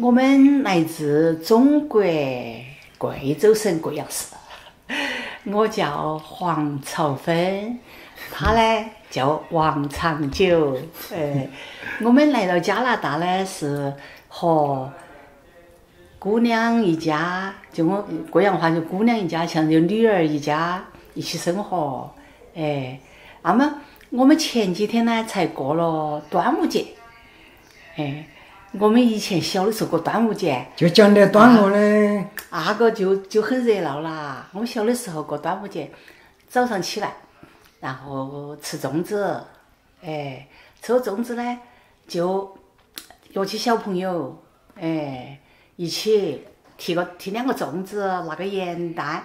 我们来自中国贵州省贵阳市，我叫黄朝芬，他呢叫王长久。呃，我们来到加拿大呢是和姑娘一家，就我贵阳话就姑娘一家，像就女儿一家一起生活。哎，那么我们前几天呢才过了端午节，哎。我们以前小的时候过端午节，就讲的端午的，那个就就很热闹啦。我们小的时候过端午节，早上起来，然后吃粽子，哎，吃了粽子呢，就约起小朋友，哎，一起提个提两个粽子，拿个盐蛋，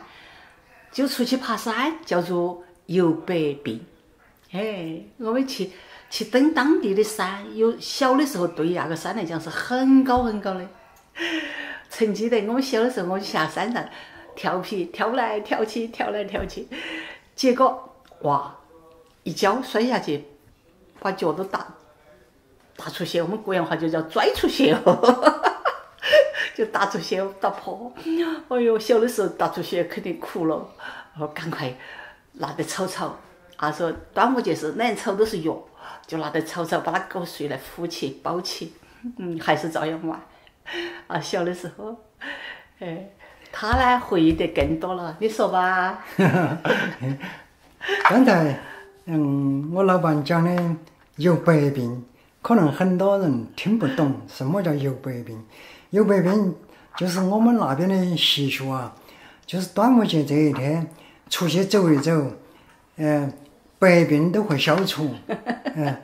就出去爬山，叫做游北并。哎，我们去。去登当地的山，有小的时候对那个山来讲是很高很高的。曾记得我们小的时候，我就下山上调皮，跳来跳去，跳来跳去，结果哇，一跤摔下去，把脚都打打出血。我们贵阳话就叫拽出血哦，就打出血，打破。哎呦，小的时候打出血肯定哭了，后赶快拿得草草。他说端午节是两草都是药。就拿点草草把他狗睡来敷起包起，嗯，还是照样玩。啊，小的时候，哎，他呢回忆得更多了，你说吧。刚才，嗯，我老板讲的有百病，可能很多人听不懂什么叫有百病。有百病就是我们那边的习俗啊，就是端午节这一天出去走一走，嗯。百病都会消除，嗯，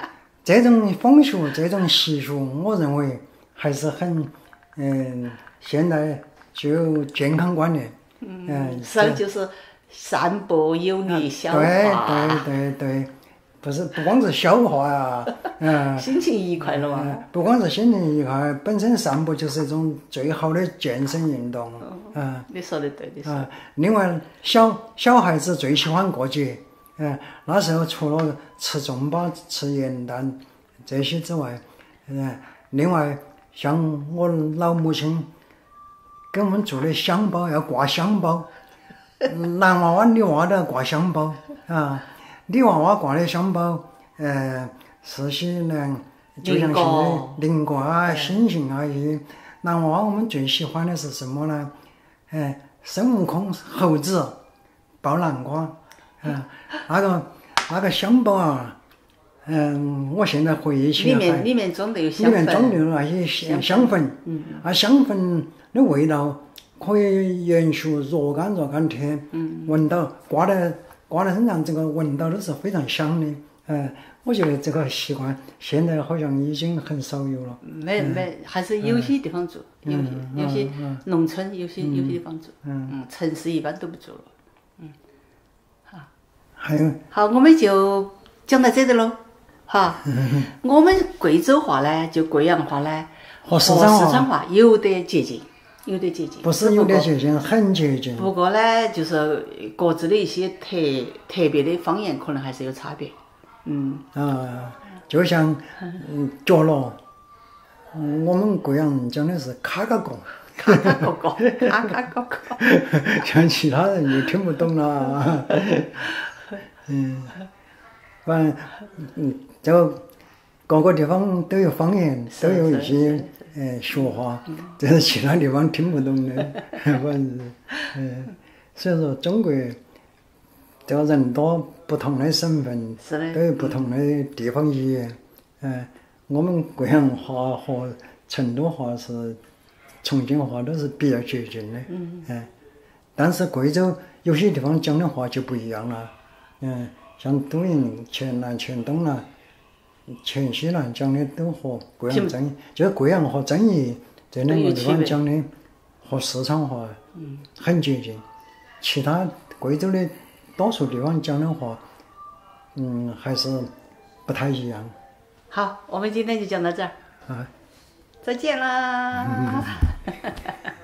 这种风俗、这种习俗，我认为还是很，嗯，现在具有健康观念，嗯，是就是散步有利消化，对对对对，不是不光是消化呀，嗯，心情愉快了嘛，不光是心情愉快，本身散步就是一种最好的健身运动，嗯，你说的对，你说，另外小小孩子最喜欢过节。嗯，那时候除了吃粽粑、吃盐蛋这些之外，嗯，另外像我老母亲给我们做的香包要挂香包，男娃娃、女娃娃都要挂香包啊。女娃娃挂的香包，呃，是些呢，就像现在灵卦啊、星星啊一些。男娃娃我们最喜欢的是什么呢？哎，孙悟空、猴子抱南瓜。嗯，那个那个香包啊，嗯，我现在回忆起来，里面里面装的有香里面装的那些香香粉，嗯，啊香粉的味道可以延续若干若干天，嗯，闻到挂在挂在身上，这个闻到都是非常香的，嗯，我觉得这个习惯现在好像已经很少有了。没没，还是有些地方做，有些有些农村有些有些地方做，嗯，城市一般都不做了。还有好，我们就讲到这里喽，哈。我们贵州话呢，就贵阳话呢，和四川话有点接近，有点接近。不是有点接近，很接近。不过呢，就是各自的一些特特别的方言，可能还是有差别。嗯。啊，就像嗯角落，我们贵阳人讲的是卡卡角。卡卡角角，卡卡角角。像其他人就听不懂了。嗯，反正嗯，这个各个地方都有方言，都有一些呃说话，这是其他地方听不懂的，反正是嗯，所以说中国这个人多，不同的省份都有不同的地方语言，嗯，我们贵阳话和成都话是重庆话都是比较接近的，嗯，但是贵州有些地方讲的话就不一样了。嗯，像都营、黔南、黔东南、黔西南讲的都和贵阳争，就是贵阳和遵义这两个地方讲的和四川话很接近，其他贵州的多数地方讲的话，嗯，还是不太一样。好，我们今天就讲到这儿。啊，再见啦。